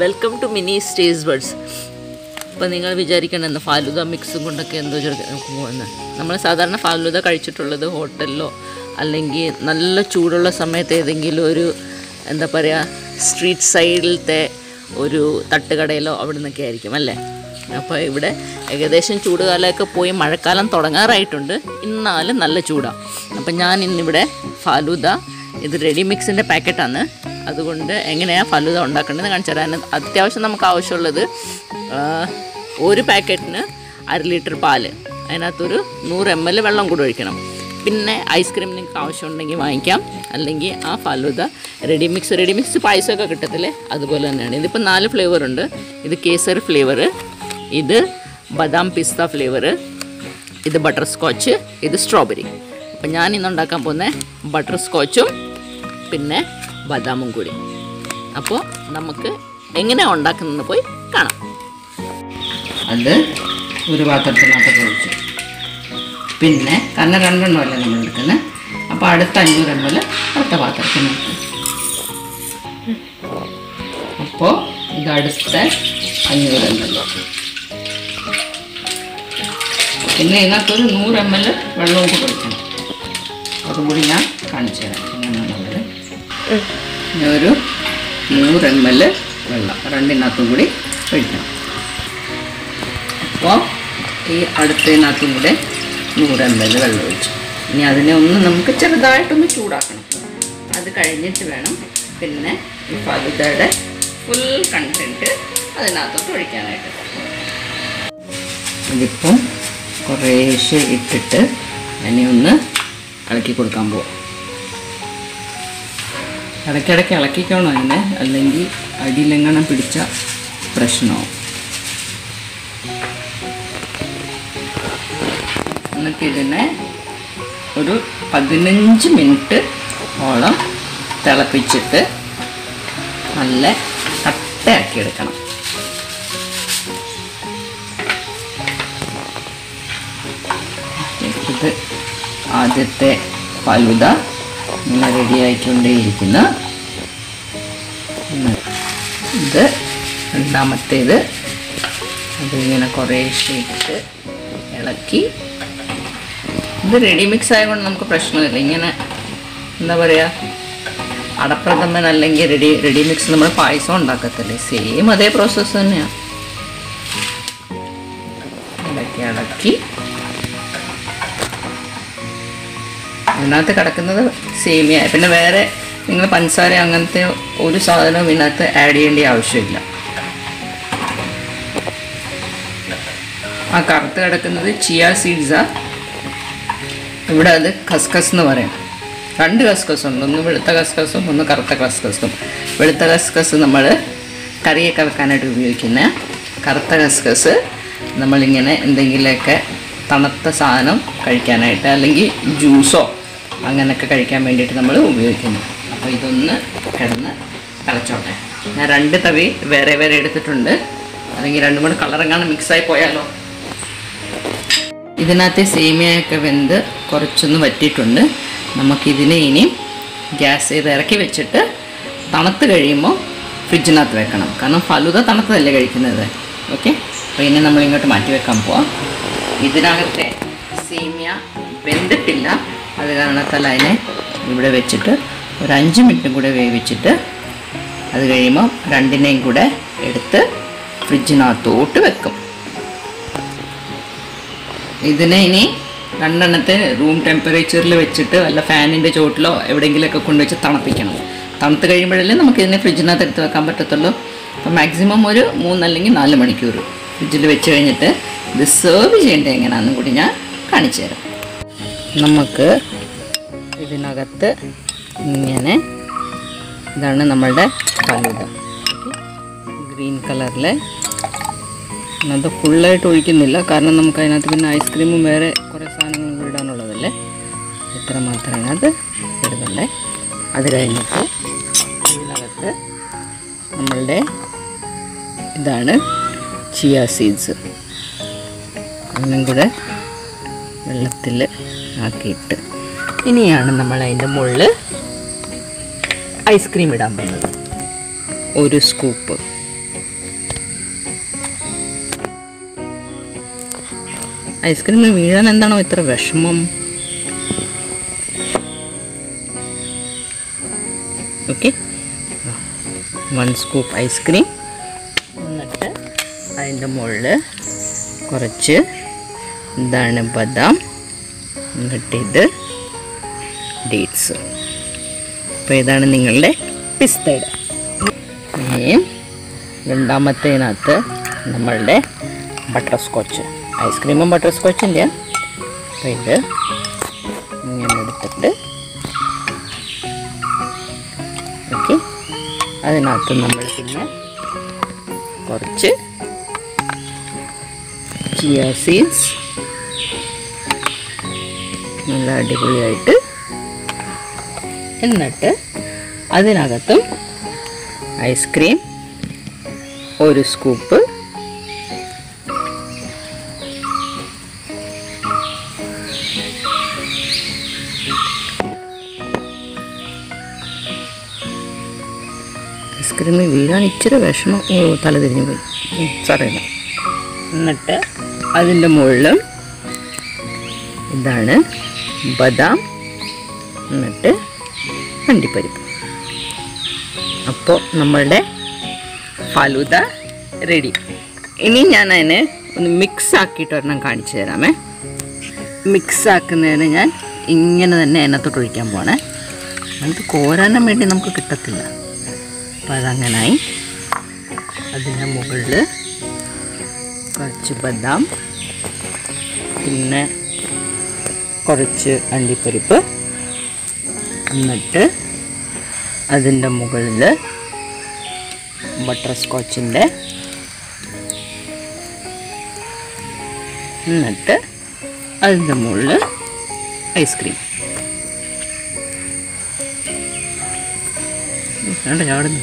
Welcome to mini stays birds ഇപ്പം നിങ്ങൾ വിചാരിക്കണം എന്താ ഫാലുദ മിക്സും കൊണ്ടൊക്കെ എന്തോ പോകുന്നത് നമ്മൾ സാധാരണ ഫാലുദ കഴിച്ചിട്ടുള്ളത് ഹോട്ടലിലോ അല്ലെങ്കിൽ നല്ല ചൂടുള്ള സമയത്ത് ഏതെങ്കിലും ഒരു എന്താ പറയുക സ്ട്രീറ്റ് സൈഡിലത്തെ ഒരു തട്ടുകടയിലോ അവിടെ നിന്നൊക്കെ ആയിരിക്കും അല്ലേ? അപ്പോൾ ഇവിടെ ഏകദേശം ചൂടുകാലമൊക്കെ പോയി മഴക്കാലം തുടങ്ങാറായിട്ടുണ്ട്. ഇന്നാലും നല്ല ചൂടാണ് അപ്പം ഞാൻ ഇന്നിവിടെ ഫാലുദ ഇത് റെഡി മിക്സിന്റെ പാക്കറ്റാണ് അതുകൊണ്ട് എങ്ങനെയാണ് ഫലുത ഉണ്ടാക്കേണ്ടതെന്ന് കാണിച്ചു തരാൻ അത്യാവശ്യം നമുക്ക് ആവശ്യമുള്ളത് ഒരു പാക്കറ്റിന് അര ലിറ്റർ പാൽ. അതിനകത്തൊരു നൂറ് എം എൽ വെള്ളം കൂടെ ഒഴിക്കണം. പിന്നെ ഐസ്ക്രീം നിങ്ങൾക്ക് ആവശ്യമുണ്ടെങ്കിൽ വാങ്ങിക്കാം. അല്ലെങ്കിൽ ആ falooda ready mix ready mix പായസമൊക്കെ കിട്ടത്തില്ലേ? അതുപോലെ തന്നെയാണ്. ഇതിപ്പോൾ നാല് ഫ്ലേവർ ഉണ്ട്. ഇത് കേസർ ഫ്ലേവർ ഇത് ബദാം പിസ്ത ഫ്ലേവർ ഇത് ബട്ടർ സ്കോച്ച് ഇത് സ്ട്രോബെറി അപ്പം ഞാൻ ഇന്ന് ഉണ്ടാക്കാൻ പോകുന്ന ബട്ടർ സ്കോച്ചും പിന്നെ ബദാമും കൂടി അപ്പോൾ നമുക്ക് എങ്ങനെയാണ് ഉണ്ടാക്കുന്നതെന്ന് പോയി കാണാം. അത് ഒരു പാത്രത്തിനകത്തൊക്കെ ഒഴിച്ചു. പിന്നെ കാരണം രണ്ടെണ്ണമല്ലേ നമ്മൾ എടുക്കുന്നത് അപ്പോൾ അടുത്ത അഞ്ഞൂറ് എം എൽ അടുത്ത പാത്രത്തിനകത്ത് അപ്പോൾ ഇത് അടുത്ത അഞ്ഞൂറ് എം എൽ. പിന്നെ ഇതിനകത്തൊരു നൂറ് എം എൽ വെള്ളവും കൂടെ ഒഴിക്കണം. അതും കൂടി ഞാൻ കാണിച്ചു തരാം ഒരു നൂറ് എം എൽ വെള്ളം. രണ്ടിനകത്തും കൂടി ഒഴിക്കണം. അപ്പോൾ ഈ അടുത്തതിനകത്തും കൂടെ നൂറ് എം എൽ വെള്ളം ഒഴിച്ചു. ഇനി അതിനെ ഒന്ന് നമുക്ക് ചെറുതായിട്ടൊന്ന് ചൂടാക്കണം. അത് കഴിഞ്ഞിട്ട് വേണം പിന്നെ ഈ ഫലുദയുടെ ഫുൾ കണ്ടന്റ് അതിനകത്തോട്ട് ഒഴിക്കാനായിട്ട്. ഇതിപ്പം കുറേശ്ശെ ഇട്ടിട്ട് അതിനെ ഒന്ന് ഇളക്കി കൊടുക്കാൻ പോവാം. ഇടയ്ക്കിടയ്ക്ക് ഇളക്കിക്കണം അതിനെ. അല്ലെങ്കിൽ അടിയിലെങ്ങനെ പിടിച്ച പ്രശ്നമാവും. എന്നിട്ട് ഇതിനെ ഒരു പതിനഞ്ച് മിനിറ്റ് ഓളം തിളപ്പിച്ചിട്ട് നല്ല കട്ടയാക്കി എടുക്കണം. ഇത് ആദ്യത്തെ ഫലുദ. ഇങ്ങനെ റെഡി ആയിക്കൊണ്ടേയിരിക്കുന്നു. ഉം. ഇത് രണ്ടാമത്തേത്. അതിങ്ങനെ കുറേ ഇട്ട് ഇളക്കി. ഇത് റെഡി മിക്സ് ആയതുകൊണ്ട് നമുക്ക് പ്രശ്നമില്ല. ഇങ്ങനെ എന്താ പറയുക അടപ്രഥമൻ അല്ലെങ്കിൽ റെഡി റെഡി മിക്സ് നമ്മൾ പായസം ഉണ്ടാക്കത്തില്ലേ? സെയിം അതേ പ്രോസസ്സ് തന്നെയാണ് ഇതിനകത്ത് കിടക്കുന്നത് സേമിയ പിന്നെ വേറെ നിങ്ങൾ പഞ്ചസാര അങ്ങനത്തെ ഒരു സാധനവും ഇതിനകത്ത് ആഡ് ചെയ്യേണ്ട ആവശ്യമില്ല. ആ കറുത്ത് കിടക്കുന്നത് ചിയ സീഡ്സാ ഇവിടെ അത് കസ്കസ് എന്ന് പറയും. രണ്ട് കസ്കസ് ഉണ്ട്. ഒന്ന് വെളുത്ത കസ്കസും ഒന്ന് കറുത്ത കസ്കസും വെളുത്ത കസ്കസ് നമ്മൾ കറിയൊക്കെ വെക്കാനായിട്ട് ഉപയോഗിക്കുന്ന കറുത്ത കസ്കസ് നമ്മളിങ്ങനെ എന്തെങ്കിലുമൊക്കെ തണുത്ത സാധനം കഴിക്കാനായിട്ട് അല്ലെങ്കിൽ ജ്യൂസോ അങ്ങനെയൊക്കെ കഴിക്കാൻ വേണ്ടിയിട്ട് നമ്മൾ ഉപയോഗിക്കുന്നു. അപ്പോൾ ഇതൊന്ന് കിടന്ന് തിളച്ചോട്ടെ. ഞാൻ രണ്ട് തവി വേറെ വേറെ എടുത്തിട്ടുണ്ട്. അല്ലെങ്കിൽ രണ്ടും കൂടെ മിക്സ് മിക്സായി പോയാലോ? ഇതിനകത്തെ സേമിയയൊക്കെ വെന്ത് കുറച്ചൊന്ന് വറ്റിയിട്ടുണ്ട്. നമുക്കിതിനെ ഇനി ഗ്യാസ് ചെയ്ത് ഇറക്കി വെച്ചിട്ട് തണുത്ത് കഴിയുമ്പോൾ ഫ്രിഡ്ജിനകത്ത് വെക്കണം. കാരണം ഫലുത തണുത്തതല്ലേ കഴിക്കുന്നത്. ഓക്കെ അപ്പോൾ ഇനി നമ്മൾ ഇങ്ങോട്ട് മാറ്റി വെക്കാൻ പോവാം. ഇതിനകത്തെ സേമിയ വെന്തിട്ടില്ല. അത് കാരണത്താൽ അതിനെ ഇവിടെ വെച്ചിട്ട് ഒരു അഞ്ച് മിനിറ്റും കൂടെ വേവിച്ചിട്ട് അത് കഴിയുമ്പോൾ രണ്ടിനെയും കൂടെ എടുത്ത് ഫ്രിഡ്ജിനകത്തോട്ട് വെക്കും. ഇതിനെ ഇനി രണ്ടെണ്ണത്തെ റൂം ടെമ്പറേച്ചറിൽ വെച്ചിട്ട് വല്ല ഫാനിന്റെ ചുവട്ടിലോ എവിടെയെങ്കിലുമൊക്കെ കൊണ്ടുവച്ച് തണുപ്പിക്കണം. തണുത്ത് കഴിയുമ്പോഴല്ലേ നമുക്ക് ഇതിനെ ഫ്രിഡ്ജിനകത്ത് എടുത്ത് വെക്കാൻ പറ്റത്തുള്ളൂ. അപ്പം മാക്സിമം ഒരു മൂന്നല്ലെങ്കിൽ നാല് മണിക്കൂർ ഫ്രിഡ്ജിൽ വെച്ച് കഴിഞ്ഞിട്ട് ഇത് സെർവ് ചെയ്യേണ്ടത് എങ്ങനെയാണെന്നും കൂടി ഞാൻ കാണിച്ചു തരാം. നമുക്ക് ഇതിനകത്ത് ഇങ്ങനെ ഇതാണ് നമ്മളുടെ ഫലൂദ ഗ്രീൻ കളറിൽ അത് ഫുള്ളായിട്ട് ഒഴിക്കുന്നില്ല. കാരണം നമുക്ക് അതിനകത്ത് പിന്നെ ഐസ്ക്രീമും വേറെ കുറേ സാധനങ്ങളും കൂടി ഇടാനുള്ളതല്ലേ? ഇത്ര മാത്രമേ അതിനകത്ത് ഇടുന്നുള്ളേ അത് കഴിഞ്ഞിട്ട് ഇതിനകത്ത് നമ്മളുടെ ഇതാണ് ചിയ സീഡ്സ് അതിനും കൂടെ വെള്ളത്തിൽ ആക്കിയിട്ട് ഇനിയാണ് നമ്മൾ അതിന്റെ മുകളിൽ ഐസ്ക്രീം ഇടാൻ പോകുന്നത്. ഒരു സ്കൂപ്പ്. ഐസ്ക്രീം വീഴാൻ എന്താണോ ഇത്ര വിഷമം? Okay. One scoop ice cream. എന്നിട്ട് അതിന്റെ മുകളിൽ കുറച്ച് എന്താണ് ബദാം. എന്നിട്ട് ഇത് ഡേറ്റ്സ് അപ്പോൾ ഇതാണ് നിങ്ങളുടെ പിസ്തയുടെ ഇനിയും രണ്ടാമത്തേനകത്ത് നമ്മളുടെ ബട്ടർ സ്കോച്ച് ഐസ്ക്രീമും ബട്ടർ സ്കോച്ചിന്റെ അപ്പോൾ ഇത് ഇങ്ങനെ എടുത്തിട്ട് ഓക്കെ. അതിനകത്ത് നമ്മൾ പിന്നെ കുറച്ച് ചിയ സീഡ്സ് നല്ല അടിപൊളിയായിട്ട് എന്നിട്ട് അതിനകത്തും ഐസ്ക്രീം ഒരു സ്കൂപ്പ് ഐസ്ക്രീമിൽ വീഴാൻ ഇച്ചിരി വിഷമം തലതിരിഞ്ഞ് തല തിരിഞ്ഞു പോയി. സോറി എന്നിട്ട് അതിന്റെ മുകളിലും ഇതാണ് ബദാം. എന്നിട്ട് അണ്ടിപ്പരിപ്പ് അപ്പോൾ നമ്മളുടെ ഫലൂദ റെഡി ഇനി ഞാൻ അതിനെ ഒന്ന് മിക്സ് ആക്കിയിട്ട് ഒരെണ്ണം കാണിച്ചു തരാമേ. മിക്സ് ആക്കുന്നതിന് ഞാൻ ഇങ്ങനെ തന്നെ അതിനകത്തോട്ട് ഒഴിക്കാൻ പോണേ അത് കോരാനും വേണ്ടി നമുക്ക് കിട്ടത്തില്ല. അപ്പം അതങ്ങനായി. അതിന്റെ മുകളിൽ കുറച്ച് ബദാം പിന്നെ കുറച്ച് അണ്ടിപ്പരിപ്പ് എന്നിട്ട് അതിന്റെ മുകളിൽ ബട്ടർ സ്കോച്ചിന്റെ എന്നിട്ട് അതിന്റെ മുകളിൽ ഐസ്ക്രീം വേണ്ട ചാടുന്നു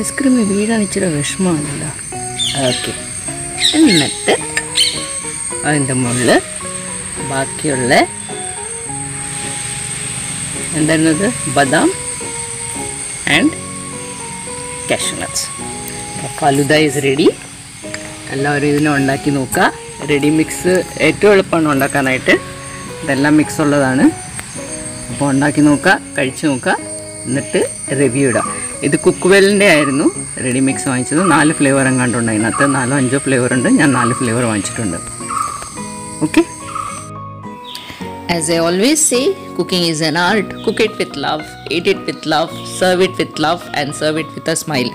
ഐസ്ക്രീം വീഴാൻ ഇച്ചിരി വിഷമമാണല്ലോ. ഓക്കെ എന്നിട്ട് അതിന്റെ മുകളിൽ ബാക്കിയുള്ള എന്തായിരുന്നത്? ബദാം and cashnuts falooda is ready എല്ലാവരും ഇതിനെ ഉണ്ടാക്കി നോക്കുക. റെഡി മിക്സ് ഏറ്റവും എളുപ്പമാണ് ഉണ്ടാക്കാനായിട്ട്. ഇതെല്ലാം മിക്സ് ഉള്ളതാണ്. അപ്പോൾ ഉണ്ടാക്കി നോക്കുക കഴിച്ചു നോക്കുക. എന്നിട്ട് റിവ്യൂ ഇടാം. ഇത് കുക്ക്വെല്ലിൻ്റെ ആയിരുന്നു റെഡി മിക്സ് വാങ്ങിച്ചത് നാല് ഫ്ലേവർ എങ്ങാണ്ടുണ്ട് അതിനകത്ത് നാലോ അഞ്ചോ ഫ്ലേവർ ഉണ്ട് ഞാൻ നാല് ഫ്ലേവർ വാങ്ങിച്ചിട്ടുണ്ട് okay As I always say, cooking is an art. Cook it with love, eat it with love, serve it with love, and serve it with a smile.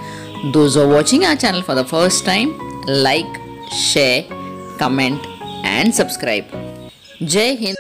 Those who are watching our channel for the first time, like, share, comment, and subscribe. Jai Hind.